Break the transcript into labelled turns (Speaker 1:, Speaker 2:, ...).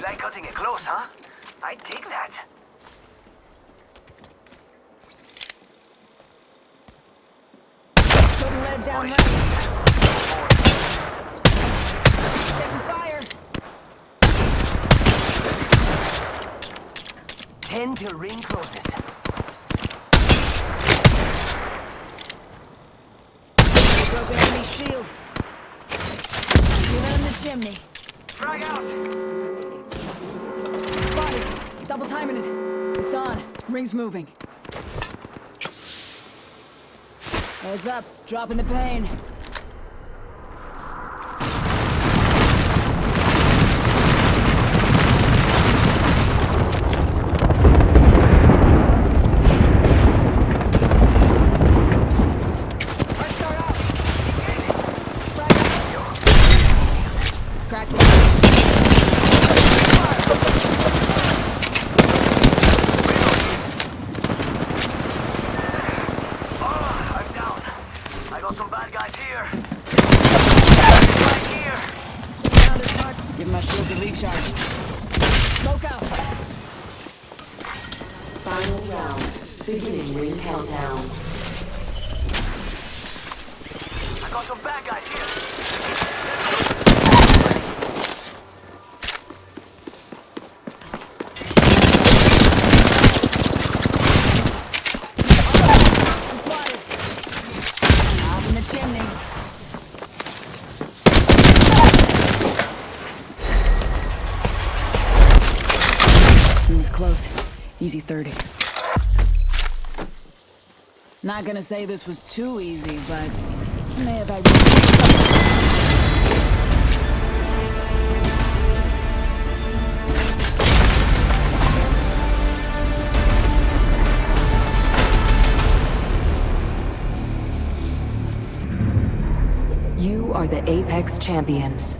Speaker 1: You like cutting it close, huh? I dig that.
Speaker 2: Putting down right. Fire.
Speaker 1: Ten till ring closes.
Speaker 2: Broke enemy shield. Get in the chimney.
Speaker 1: Frag out!
Speaker 2: Double timing it. It's on. Ring's moving. Heads up. Dropping the pain. Arc star out. Frag out. Cracked it.
Speaker 1: Oh, I'm down. I got some bad guys here. Right here.
Speaker 2: Found his mark. Give my shield a recharge. Smoke out.
Speaker 3: Final round. Beginning ring countdown.
Speaker 1: I got some bad guys here.
Speaker 2: I'm spotted. Out in the chimney. Was close. Easy 30. Not gonna say this was too easy, but may have
Speaker 3: You are the Apex Champions.